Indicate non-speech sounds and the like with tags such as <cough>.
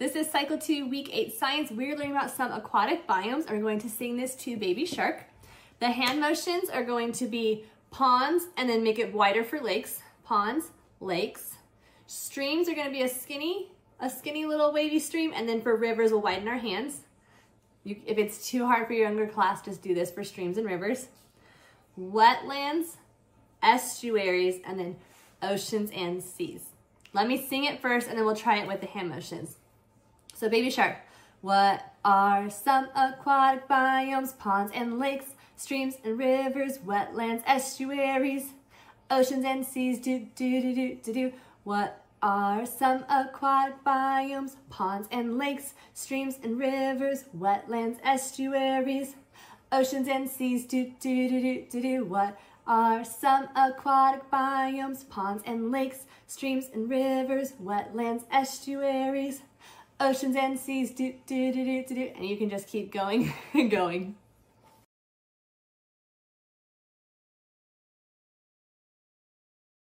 This is Cycle 2, Week 8 Science. We're learning about some aquatic biomes. We're going to sing this to Baby Shark. The hand motions are going to be ponds and then make it wider for lakes. Ponds, lakes. Streams are going to be a skinny, a skinny little wavy stream, and then for rivers, we'll widen our hands. You, if it's too hard for your younger class, just do this for streams and rivers. Wetlands, estuaries, and then oceans and seas. Let me sing it first and then we'll try it with the hand motions. So baby shark, what are some aquatic biomes, ponds and lakes, streams and rivers, wetlands, estuaries, oceans and seas, do do do do do do. What are some aquatic biomes, ponds and lakes, streams and rivers, wetlands, estuaries, oceans and seas, do do do do do do. What are some aquatic biomes, ponds and lakes, streams and rivers, wetlands, estuaries, oceans and seas, do, do, do, do, do, and you can just keep going and <laughs> going.